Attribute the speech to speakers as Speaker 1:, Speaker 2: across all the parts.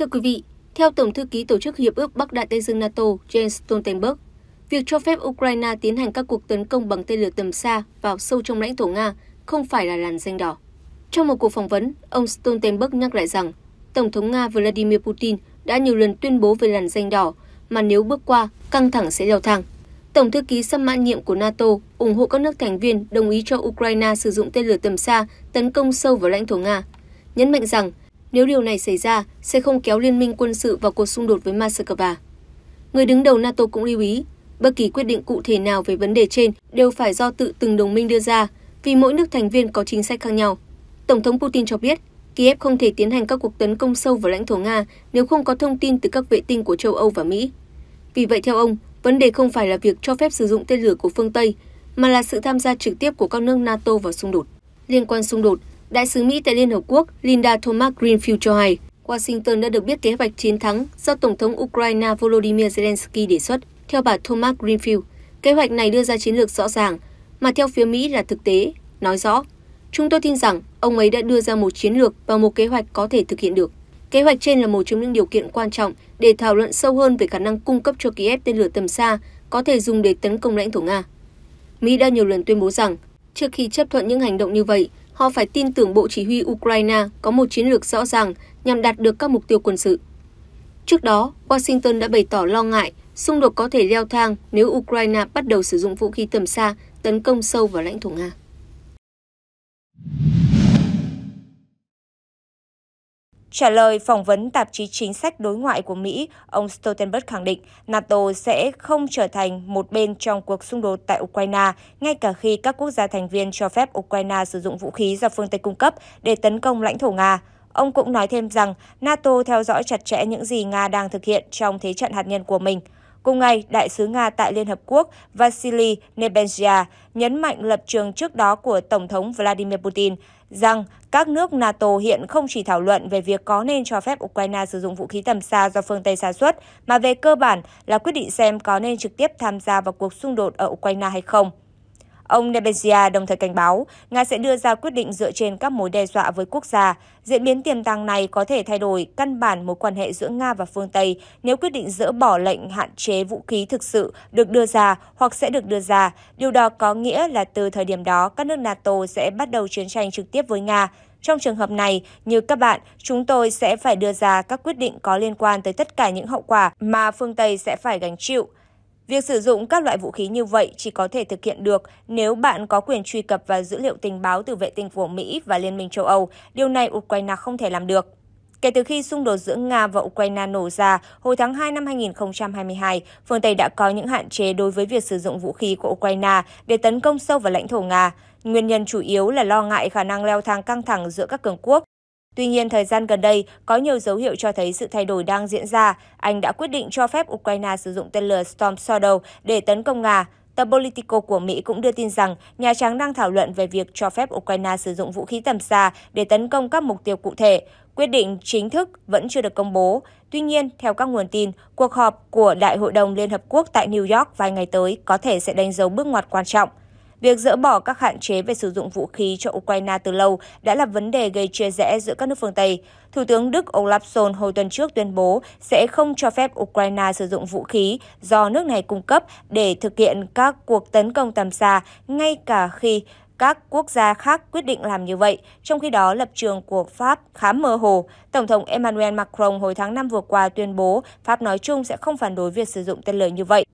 Speaker 1: Thưa quý vị, theo Tổng thư ký Tổ chức Hiệp ước Bắc Đại Tây Dương NATO Jens Stoltenberg, việc cho phép Ukraine tiến hành các cuộc tấn công bằng tên lửa tầm xa vào sâu trong lãnh thổ Nga không phải là làn danh đỏ. Trong một cuộc phỏng vấn, ông Stoltenberg nhắc lại rằng Tổng thống Nga Vladimir Putin đã nhiều lần tuyên bố về làn danh đỏ mà nếu bước qua, căng thẳng sẽ leo thang. Tổng thư ký sắp mãn nhiệm của NATO ủng hộ các nước thành viên đồng ý cho Ukraine sử dụng tên lửa tầm xa tấn công sâu vào lãnh thổ Nga, nhấn mạnh rằng nếu điều này xảy ra sẽ không kéo liên minh quân sự vào cuộc xung đột với Moscow. Người đứng đầu NATO cũng lưu ý, bất kỳ quyết định cụ thể nào về vấn đề trên đều phải do tự từng đồng minh đưa ra, vì mỗi nước thành viên có chính sách khác nhau. Tổng thống Putin cho biết, Kiev không thể tiến hành các cuộc tấn công sâu vào lãnh thổ Nga nếu không có thông tin từ các vệ tinh của châu Âu và Mỹ. Vì vậy theo ông, vấn đề không phải là việc cho phép sử dụng tên lửa của phương Tây, mà là sự tham gia trực tiếp của các nước NATO vào xung đột. Liên quan xung đột, Đại sứ Mỹ tại Liên Hợp Quốc Linda Thomas Greenfield cho hay, Washington đã được biết kế hoạch chiến thắng do Tổng thống Ukraine Volodymyr Zelensky đề xuất. Theo bà Thomas Greenfield, kế hoạch này đưa ra chiến lược rõ ràng, mà theo phía Mỹ là thực tế, nói rõ. Chúng tôi tin rằng ông ấy đã đưa ra một chiến lược và một kế hoạch có thể thực hiện được. Kế hoạch trên là một trong những điều kiện quan trọng để thảo luận sâu hơn về khả năng cung cấp cho Kiev tên lửa tầm xa có thể dùng để tấn công lãnh thổ Nga. Mỹ đã nhiều lần tuyên bố rằng, trước khi chấp thuận những hành động như vậy, họ phải tin tưởng Bộ Chỉ huy Ukraine có một chiến lược rõ ràng nhằm đạt được các mục tiêu quân sự. Trước đó, Washington đã bày tỏ lo ngại xung đột có thể leo thang nếu Ukraine bắt đầu sử dụng vũ khí tầm xa tấn công sâu vào lãnh thổ Nga.
Speaker 2: Trả lời phỏng vấn tạp chí chính sách đối ngoại của Mỹ, ông Stoltenberg khẳng định NATO sẽ không trở thành một bên trong cuộc xung đột tại Ukraine, ngay cả khi các quốc gia thành viên cho phép Ukraine sử dụng vũ khí do phương Tây cung cấp để tấn công lãnh thổ Nga. Ông cũng nói thêm rằng NATO theo dõi chặt chẽ những gì Nga đang thực hiện trong thế trận hạt nhân của mình. Cùng ngày, Đại sứ Nga tại Liên Hợp Quốc Vasily Nebenzia nhấn mạnh lập trường trước đó của Tổng thống Vladimir Putin rằng các nước NATO hiện không chỉ thảo luận về việc có nên cho phép Ukraine sử dụng vũ khí tầm xa do phương Tây sản xuất, mà về cơ bản là quyết định xem có nên trực tiếp tham gia vào cuộc xung đột ở Ukraine hay không. Ông Nebenzia đồng thời cảnh báo Nga sẽ đưa ra quyết định dựa trên các mối đe dọa với quốc gia. Diễn biến tiềm tàng này có thể thay đổi căn bản mối quan hệ giữa Nga và phương Tây nếu quyết định dỡ bỏ lệnh hạn chế vũ khí thực sự được đưa ra hoặc sẽ được đưa ra. Điều đó có nghĩa là từ thời điểm đó, các nước NATO sẽ bắt đầu chiến tranh trực tiếp với Nga. Trong trường hợp này, như các bạn, chúng tôi sẽ phải đưa ra các quyết định có liên quan tới tất cả những hậu quả mà phương Tây sẽ phải gánh chịu. Việc sử dụng các loại vũ khí như vậy chỉ có thể thực hiện được nếu bạn có quyền truy cập vào dữ liệu tình báo từ vệ tinh của Mỹ và Liên minh châu Âu. Điều này Ukraine không thể làm được. Kể từ khi xung đột giữa Nga và Ukraine nổ ra hồi tháng 2 năm 2022, phương Tây đã có những hạn chế đối với việc sử dụng vũ khí của Ukraine để tấn công sâu vào lãnh thổ Nga. Nguyên nhân chủ yếu là lo ngại khả năng leo thang căng thẳng giữa các cường quốc Tuy nhiên, thời gian gần đây có nhiều dấu hiệu cho thấy sự thay đổi đang diễn ra. Anh đã quyết định cho phép Ukraine sử dụng tên lửa Storm Shadow để tấn công Nga. Tờ Politico của Mỹ cũng đưa tin rằng Nhà Trắng đang thảo luận về việc cho phép Ukraine sử dụng vũ khí tầm xa để tấn công các mục tiêu cụ thể. Quyết định chính thức vẫn chưa được công bố. Tuy nhiên, theo các nguồn tin, cuộc họp của Đại hội đồng Liên Hợp Quốc tại New York vài ngày tới có thể sẽ đánh dấu bước ngoặt quan trọng. Việc dỡ bỏ các hạn chế về sử dụng vũ khí cho Ukraine từ lâu đã là vấn đề gây chia rẽ giữa các nước phương Tây. Thủ tướng Đức Olaf Scholz hồi tuần trước tuyên bố sẽ không cho phép Ukraine sử dụng vũ khí do nước này cung cấp để thực hiện các cuộc tấn công tầm xa, ngay cả khi các quốc gia khác quyết định làm như vậy. Trong khi đó, lập trường của Pháp khá mơ hồ. Tổng thống Emmanuel Macron hồi tháng 5 vừa qua tuyên bố Pháp nói chung sẽ không phản đối việc sử dụng tên lửa như vậy.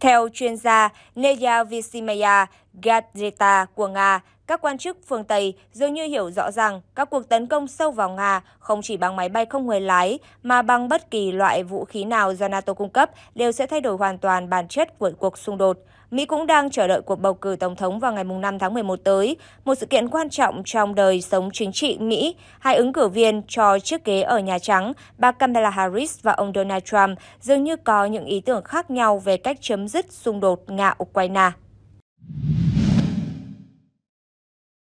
Speaker 2: Theo chuyên gia Neya Visimaya Gadreta của Nga, các quan chức phương Tây dường như hiểu rõ rằng các cuộc tấn công sâu vào Nga không chỉ bằng máy bay không người lái mà bằng bất kỳ loại vũ khí nào do NATO cung cấp đều sẽ thay đổi hoàn toàn bản chất của cuộc xung đột. Mỹ cũng đang chờ đợi cuộc bầu cử tổng thống vào ngày 5 tháng 11 tới, một sự kiện quan trọng trong đời sống chính trị Mỹ. Hai ứng cử viên cho chiếc ghế ở Nhà Trắng, bà Kamala Harris và ông Donald Trump, dường như có những ý tưởng khác nhau về cách chấm dứt xung đột Nga-Ukraine.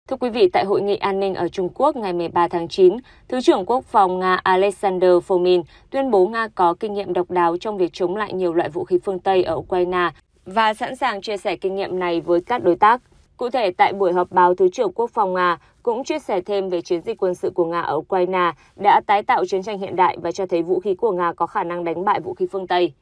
Speaker 3: Thưa quý vị, tại Hội nghị an ninh ở Trung Quốc ngày 13 tháng 9, Thứ trưởng Quốc phòng Nga Alexander Fomin tuyên bố Nga có kinh nghiệm độc đáo trong việc chống lại nhiều loại vũ khí phương Tây ở Ukraine và sẵn sàng chia sẻ kinh nghiệm này với các đối tác. Cụ thể, tại buổi họp báo, Thứ trưởng Quốc phòng Nga cũng chia sẻ thêm về chiến dịch quân sự của Nga ở Ukraine đã tái tạo chiến tranh hiện đại và cho thấy vũ khí của Nga có khả năng đánh bại vũ khí phương Tây.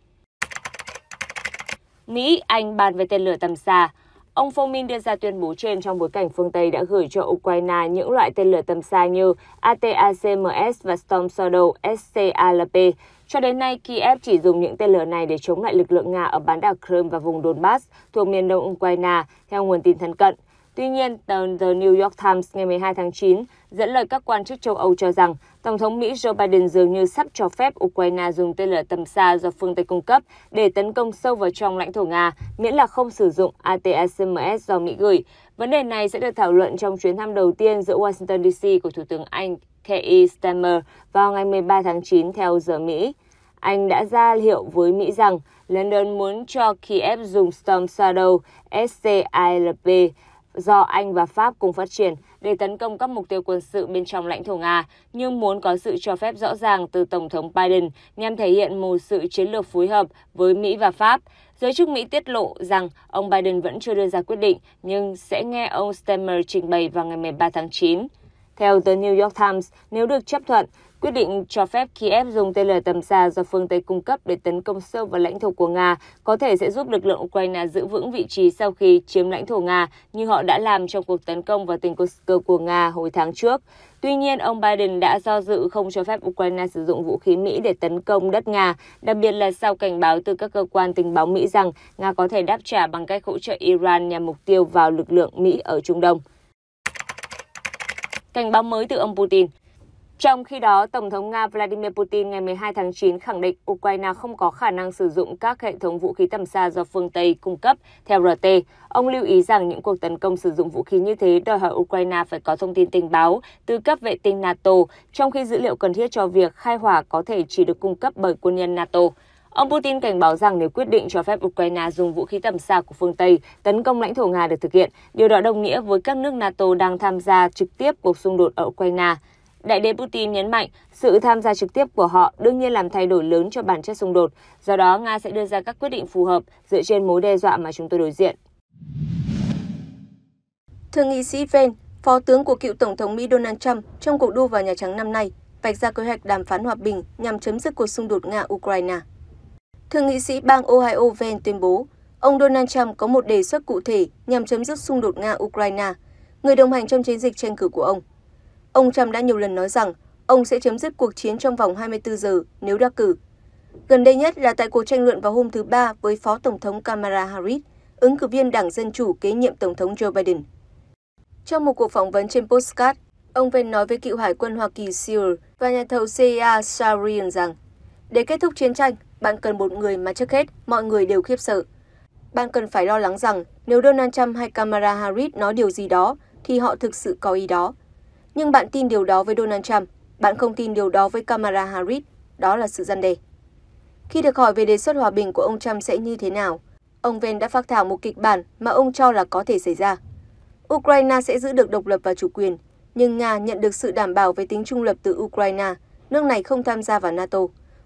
Speaker 3: Mỹ, Anh bàn về tên lửa tầm xa. Ông Fomin đưa ra tuyên bố trên trong bối cảnh phương Tây đã gửi cho Ukraine những loại tên lửa tầm xa như ATACMS và Storm Shadow SCALP. Cho đến nay, Kiev chỉ dùng những tên lửa này để chống lại lực lượng Nga ở bán đảo Crimea và vùng Donbass thuộc miền đông Ukraine, theo nguồn tin thân cận. Tuy nhiên, tờ The New York Times ngày 12 tháng 9 dẫn lời các quan chức châu Âu cho rằng Tổng thống Mỹ Joe Biden dường như sắp cho phép Ukraine dùng tên lửa tầm xa do phương Tây cung cấp để tấn công sâu vào trong lãnh thổ Nga, miễn là không sử dụng ATACMS do Mỹ gửi. Vấn đề này sẽ được thảo luận trong chuyến thăm đầu tiên giữa Washington DC của Thủ tướng Anh Keir Starmer vào ngày 13 tháng 9 theo giờ Mỹ. Anh đã ra hiệu với Mỹ rằng London muốn cho Kiev dùng Storm Shadow SCILP do Anh và Pháp cùng phát triển để tấn công các mục tiêu quân sự bên trong lãnh thổ Nga, nhưng muốn có sự cho phép rõ ràng từ Tổng thống Biden nhằm thể hiện một sự chiến lược phối hợp với Mỹ và Pháp. Giới chức Mỹ tiết lộ rằng ông Biden vẫn chưa đưa ra quyết định, nhưng sẽ nghe ông Stemmer trình bày vào ngày 13 tháng 9. Theo tờ New York Times, nếu được chấp thuận, quyết định cho phép Kiev dùng tên lửa tầm xa do phương Tây cung cấp để tấn công sâu vào lãnh thổ của Nga có thể sẽ giúp lực lượng Ukraine giữ vững vị trí sau khi chiếm lãnh thổ Nga như họ đã làm trong cuộc tấn công vào tỉnh Kursk của Nga hồi tháng trước. Tuy nhiên, ông Biden đã do dự không cho phép Ukraine sử dụng vũ khí Mỹ để tấn công đất Nga, đặc biệt là sau cảnh báo từ các cơ quan tình báo Mỹ rằng Nga có thể đáp trả bằng cách hỗ trợ Iran nhằm mục tiêu vào lực lượng Mỹ ở Trung Đông. Cảnh báo mới từ ông Putin trong khi đó, Tổng thống Nga Vladimir Putin ngày 12 tháng 9 khẳng định Ukraine không có khả năng sử dụng các hệ thống vũ khí tầm xa do phương Tây cung cấp, theo RT. Ông lưu ý rằng những cuộc tấn công sử dụng vũ khí như thế đòi hỏi Ukraine phải có thông tin tình báo từ cấp vệ tinh NATO, trong khi dữ liệu cần thiết cho việc khai hỏa có thể chỉ được cung cấp bởi quân nhân NATO. Ông Putin cảnh báo rằng nếu quyết định cho phép Ukraine dùng vũ khí tầm xa của phương Tây tấn công lãnh thổ Nga được thực hiện, điều đó đồng nghĩa với các nước NATO đang tham gia trực tiếp cuộc xung đột ở Ukraine. Đại đế Putin nhấn mạnh sự tham gia trực tiếp của họ đương nhiên làm thay đổi lớn cho bản chất xung đột, do đó Nga sẽ đưa ra các quyết định phù hợp dựa trên mối đe dọa mà chúng tôi đối diện.
Speaker 1: Thượng nghị sĩ Ven, phó tướng của cựu Tổng thống Mỹ Donald Trump trong cuộc đua vào Nhà Trắng năm nay, vạch ra kế hoạch đàm phán hòa bình nhằm chấm dứt cuộc xung đột Nga-Ukraine. Thượng nghị sĩ bang Ohio Ven tuyên bố, ông Donald Trump có một đề xuất cụ thể nhằm chấm dứt xung đột Nga-Ukraine, người đồng hành trong chiến dịch tranh cử của ông. Ông Trump đã nhiều lần nói rằng ông sẽ chấm dứt cuộc chiến trong vòng 24 giờ nếu đắc cử. Gần đây nhất là tại cuộc tranh luận vào hôm thứ Ba với Phó Tổng thống Kamala Harris, ứng cử viên Đảng Dân Chủ kế nhiệm Tổng thống Joe Biden. Trong một cuộc phỏng vấn trên Postcard, ông Ven nói với cựu hải quân Hoa Kỳ Seal và nhà thầu CIA Sarian rằng để kết thúc chiến tranh, bạn cần một người mà trước hết mọi người đều khiếp sợ. Bạn cần phải lo lắng rằng nếu Donald Trump hay Kamala Harris nói điều gì đó thì họ thực sự có ý đó. Nhưng bạn tin điều đó với Donald Trump, bạn không tin điều đó với Kamala Harris, đó là sự gian đề. Khi được hỏi về đề xuất hòa bình của ông Trump sẽ như thế nào, ông Ven đã phát thảo một kịch bản mà ông cho là có thể xảy ra. Ukraine sẽ giữ được độc lập và chủ quyền, nhưng Nga nhận được sự đảm bảo về tính trung lập từ Ukraine, nước này không tham gia vào NATO,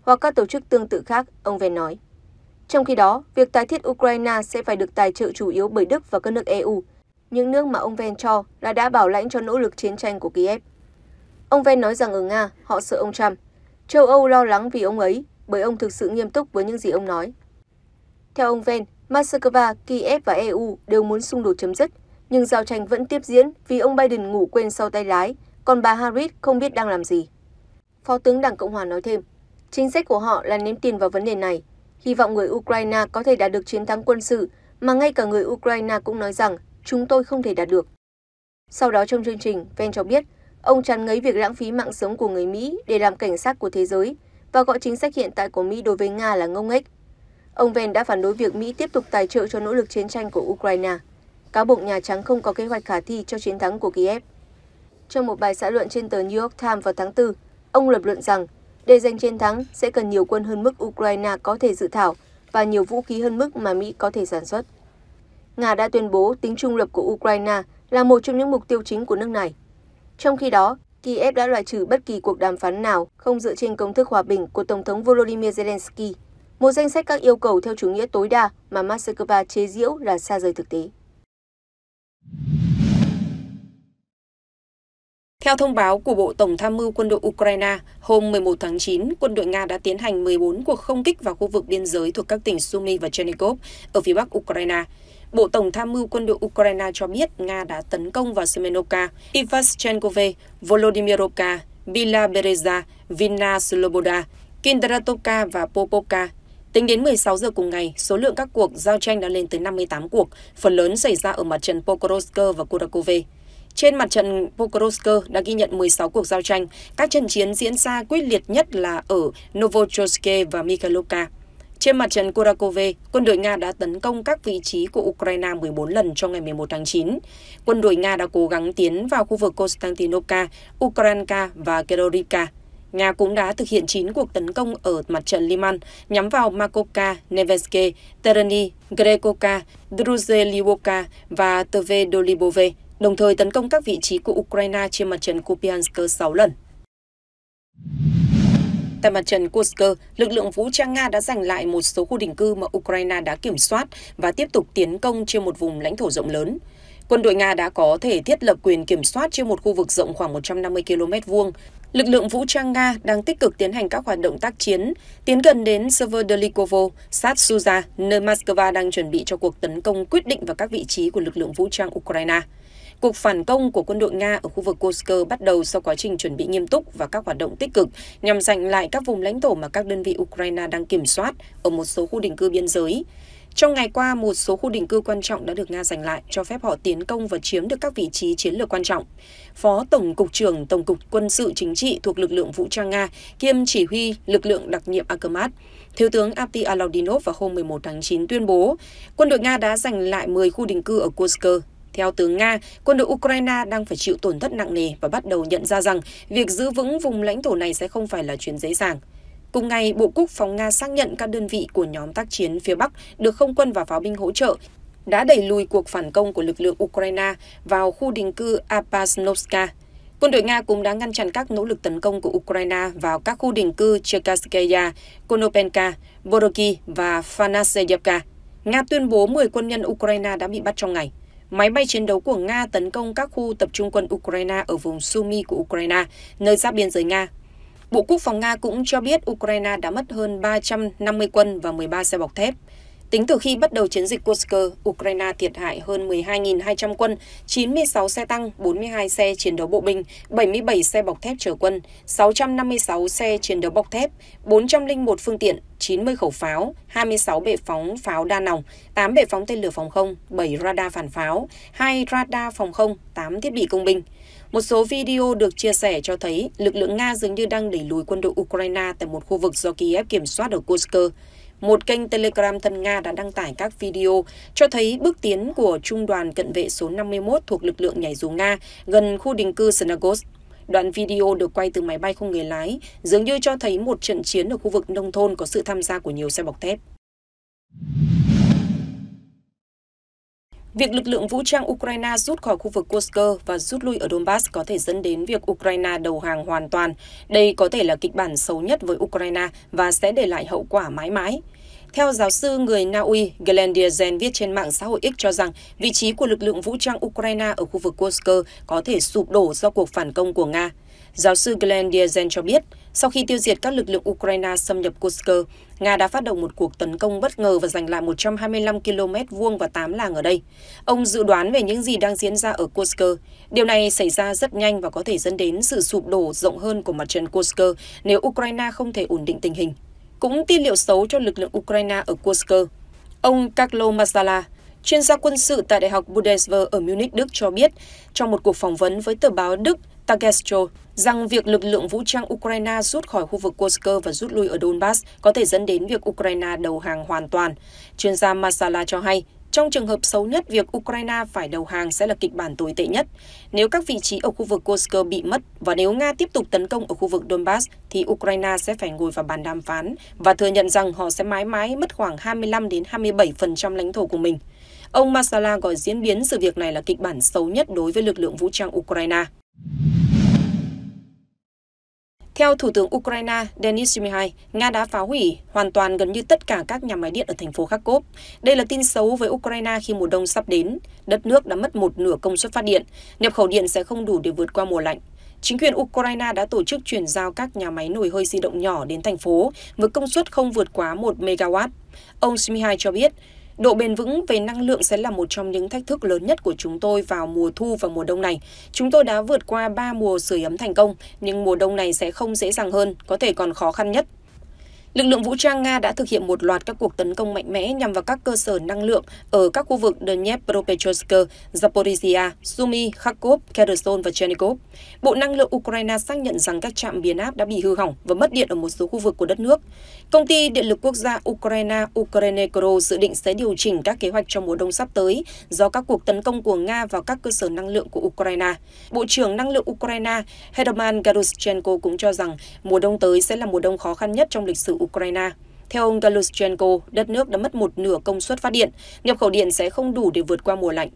Speaker 1: hoặc các tổ chức tương tự khác, ông Ven nói. Trong khi đó, việc tái thiết Ukraine sẽ phải được tài trợ chủ yếu bởi Đức và các nước EU, những nước mà ông Ven cho là đã bảo lãnh cho nỗ lực chiến tranh của Kiev. Ông Ven nói rằng ở Nga, họ sợ ông Trump. Châu Âu lo lắng vì ông ấy, bởi ông thực sự nghiêm túc với những gì ông nói. Theo ông Ven, Moscow, Kiev và EU đều muốn xung đột chấm dứt, nhưng giao tranh vẫn tiếp diễn vì ông Biden ngủ quên sau tay lái, còn bà Harris không biết đang làm gì. Phó tướng Đảng Cộng hòa nói thêm, chính sách của họ là ném tiền vào vấn đề này, hy vọng người Ukraine có thể đạt được chiến thắng quân sự, mà ngay cả người Ukraine cũng nói rằng chúng tôi không thể đạt được. Sau đó trong chương trình, Ven cho biết, ông chán ngấy việc lãng phí mạng sống của người Mỹ để làm cảnh sát của thế giới và gọi chính sách hiện tại của Mỹ đối với Nga là ngông nghếch. Ông Ven đã phản đối việc Mỹ tiếp tục tài trợ cho nỗ lực chiến tranh của Ukraine. Cáo buộc Nhà Trắng không có kế hoạch khả thi cho chiến thắng của Kiev. Trong một bài xã luận trên tờ New York Times vào tháng 4, ông lập luận rằng để giành chiến thắng sẽ cần nhiều quân hơn mức Ukraine có thể dự thảo và nhiều vũ khí hơn mức mà Mỹ có thể sản xuất. Nga đã tuyên bố tính trung lập của Ukraine là một trong những mục tiêu chính của nước này. Trong khi đó, Kiev đã loại trừ bất kỳ cuộc đàm phán nào không dựa trên công thức hòa bình của Tổng thống Volodymyr Zelensky, một danh sách các yêu cầu theo chủ nghĩa tối đa mà Moscow chế giễu là xa rời thực tế.
Speaker 4: Theo thông báo của Bộ Tổng tham mưu quân đội Ukraine, hôm 11 tháng 9, quân đội Nga đã tiến hành 14 cuộc không kích vào khu vực biên giới thuộc các tỉnh Sumy và Chernikov ở phía bắc Ukraine, Bộ Tổng tham mưu quân đội Ukraine cho biết Nga đã tấn công vào Semenovka, Ivashchenkove, Volodymyrovka, Bila Bereza, Vina Sloboda, Kindratovka và Popovka. Tính đến 16 giờ cùng ngày, số lượng các cuộc giao tranh đã lên tới 58 cuộc, phần lớn xảy ra ở mặt trận Pokrovsk và Kurakove. Trên mặt trận Pokrovsk đã ghi nhận 16 cuộc giao tranh, các trận chiến diễn ra quyết liệt nhất là ở Novochorsk và Mikhailovka. Trên mặt trận Kurakove, quân đội Nga đã tấn công các vị trí của Ukraine 14 lần trong ngày 11 tháng 9. Quân đội Nga đã cố gắng tiến vào khu vực Konstantinovka, Ukranka và Kerorivka. Nga cũng đã thực hiện 9 cuộc tấn công ở mặt trận Liman nhắm vào Makovka, Neveske, Tereny, Grekoka, Druzhelyovka và Tvedolibove, đồng thời tấn công các vị trí của Ukraine trên mặt trận Kupiansk 6 lần. Tại mặt trận Kursk, lực lượng vũ trang Nga đã giành lại một số khu định cư mà Ukraine đã kiểm soát và tiếp tục tiến công trên một vùng lãnh thổ rộng lớn. Quân đội Nga đã có thể thiết lập quyền kiểm soát trên một khu vực rộng khoảng 150 km vuông. Lực lượng vũ trang Nga đang tích cực tiến hành các hoạt động tác chiến, tiến gần đến Severodolikovo, sát Suza, nơi Moscow đang chuẩn bị cho cuộc tấn công quyết định vào các vị trí của lực lượng vũ trang Ukraine. Cuộc phản công của quân đội Nga ở khu vực Kursk bắt đầu sau quá trình chuẩn bị nghiêm túc và các hoạt động tích cực nhằm giành lại các vùng lãnh thổ mà các đơn vị Ukraine đang kiểm soát ở một số khu định cư biên giới. Trong ngày qua, một số khu định cư quan trọng đã được Nga giành lại, cho phép họ tiến công và chiếm được các vị trí chiến lược quan trọng. Phó Tổng cục trưởng Tổng cục Quân sự Chính trị thuộc lực lượng vũ trang Nga, kiêm chỉ huy lực lượng đặc nhiệm Akhmat, Thiếu tướng Abdi Alaudinov vào hôm 11 tháng 9 tuyên bố, quân đội Nga đã giành lại 10 khu định cư ở Kursk, theo tướng Nga, quân đội Ukraine đang phải chịu tổn thất nặng nề và bắt đầu nhận ra rằng việc giữ vững vùng lãnh thổ này sẽ không phải là chuyện dễ dàng. Cùng ngày, Bộ Quốc phòng Nga xác nhận các đơn vị của nhóm tác chiến phía Bắc được không quân và pháo binh hỗ trợ đã đẩy lùi cuộc phản công của lực lượng Ukraine vào khu định cư Apasnovska. Quân đội Nga cũng đã ngăn chặn các nỗ lực tấn công của Ukraine vào các khu định cư Cherkasskaya, Konopenka, Boroki và Fanaseyevka. Nga tuyên bố 10 quân nhân Ukraine đã bị bắt trong ngày. Máy bay chiến đấu của Nga tấn công các khu tập trung quân Ukraine ở vùng Sumy của Ukraine, nơi giáp biên giới Nga. Bộ Quốc phòng Nga cũng cho biết Ukraine đã mất hơn 350 quân và 13 xe bọc thép. Tính từ khi bắt đầu chiến dịch Kursk, Ukraine thiệt hại hơn 12.200 quân, 96 xe tăng, 42 xe chiến đấu bộ binh, 77 xe bọc thép chở quân, 656 xe chiến đấu bọc thép, 401 phương tiện, 90 khẩu pháo, 26 bệ phóng pháo đa nòng, 8 bệ phóng tên lửa phòng không, 7 radar phản pháo, 2 radar phòng không, 8 thiết bị công binh. Một số video được chia sẻ cho thấy lực lượng Nga dường như đang đẩy lùi quân đội Ukraine tại một khu vực do Kiev kiểm soát ở Kursk. Một kênh Telegram thân Nga đã đăng tải các video cho thấy bước tiến của trung đoàn cận vệ số 51 thuộc lực lượng nhảy dù Nga gần khu định cư Snagos. Đoạn video được quay từ máy bay không người lái, dường như cho thấy một trận chiến ở khu vực nông thôn có sự tham gia của nhiều xe bọc thép. Việc lực lượng vũ trang Ukraine rút khỏi khu vực Kursk và rút lui ở Donbass có thể dẫn đến việc Ukraine đầu hàng hoàn toàn. Đây có thể là kịch bản xấu nhất với Ukraine và sẽ để lại hậu quả mãi mãi. Theo giáo sư người Na Uy Glenn viết trên mạng xã hội X cho rằng vị trí của lực lượng vũ trang Ukraine ở khu vực Kursk có thể sụp đổ do cuộc phản công của Nga. Giáo sư Glenn cho biết, sau khi tiêu diệt các lực lượng Ukraine xâm nhập Kursk, Nga đã phát động một cuộc tấn công bất ngờ và giành lại 125 km vuông và 8 làng ở đây. Ông dự đoán về những gì đang diễn ra ở Kursk. Điều này xảy ra rất nhanh và có thể dẫn đến sự sụp đổ rộng hơn của mặt trận Kursk nếu Ukraine không thể ổn định tình hình. Cũng tin liệu xấu cho lực lượng Ukraine ở Kursk. Ông Carlo Mazzala, chuyên gia quân sự tại Đại học Bundeswehr ở Munich, Đức cho biết trong một cuộc phỏng vấn với tờ báo Đức Tagesschau rằng việc lực lượng vũ trang Ukraine rút khỏi khu vực Kursk và rút lui ở Donbass có thể dẫn đến việc Ukraine đầu hàng hoàn toàn. Chuyên gia Masala cho hay, trong trường hợp xấu nhất, việc Ukraine phải đầu hàng sẽ là kịch bản tồi tệ nhất. Nếu các vị trí ở khu vực Kursk bị mất và nếu Nga tiếp tục tấn công ở khu vực Donbass, thì Ukraine sẽ phải ngồi vào bàn đàm phán và thừa nhận rằng họ sẽ mãi mãi mất khoảng 25 đến 27% lãnh thổ của mình. Ông Masala gọi diễn biến sự việc này là kịch bản xấu nhất đối với lực lượng vũ trang Ukraine. Theo Thủ tướng Ukraine Denis Shmyhal, Nga đã phá hủy hoàn toàn gần như tất cả các nhà máy điện ở thành phố Kharkov. Đây là tin xấu với Ukraine khi mùa đông sắp đến. Đất nước đã mất một nửa công suất phát điện. Nhập khẩu điện sẽ không đủ để vượt qua mùa lạnh. Chính quyền Ukraine đã tổ chức chuyển giao các nhà máy nồi hơi di động nhỏ đến thành phố với công suất không vượt quá 1 MW. Ông Shmyhal cho biết, Độ bền vững về năng lượng sẽ là một trong những thách thức lớn nhất của chúng tôi vào mùa thu và mùa đông này. Chúng tôi đã vượt qua ba mùa sưởi ấm thành công, nhưng mùa đông này sẽ không dễ dàng hơn, có thể còn khó khăn nhất. Lực lượng vũ trang Nga đã thực hiện một loạt các cuộc tấn công mạnh mẽ nhằm vào các cơ sở năng lượng ở các khu vực Dnepropetrovsk, Zaporizhia, Sumy, Kharkov, Kherson và chernikov Bộ Năng lượng Ukraine xác nhận rằng các trạm biến áp đã bị hư hỏng và mất điện ở một số khu vực của đất nước. Công ty Điện lực Quốc gia Ukraine Ukrenekro dự định sẽ điều chỉnh các kế hoạch trong mùa đông sắp tới do các cuộc tấn công của Nga vào các cơ sở năng lượng của Ukraine. Bộ trưởng Năng lượng Ukraine Herman garushchenko cũng cho rằng mùa đông tới sẽ là mùa đông khó khăn nhất trong lịch sử Ukraine. Theo ông Galushchenko, đất nước đã mất một nửa công suất phát điện, nhập khẩu điện sẽ không đủ để vượt qua mùa lạnh.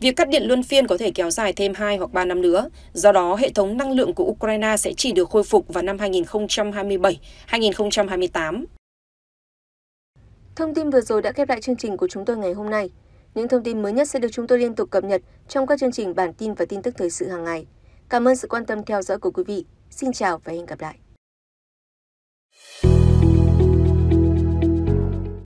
Speaker 4: Việc cắt điện luân phiên có thể kéo dài thêm 2 hoặc 3 năm nữa, do đó hệ thống năng lượng của Ukraine sẽ chỉ được khôi phục vào năm 2027-2028.
Speaker 1: Thông tin vừa rồi đã khép lại chương trình của chúng tôi ngày hôm nay. Những thông tin mới nhất sẽ được chúng tôi liên tục cập nhật trong các chương trình bản tin và tin tức thời sự hàng ngày. Cảm ơn sự quan tâm theo dõi của quý vị. Xin chào và hẹn gặp lại. Thank you.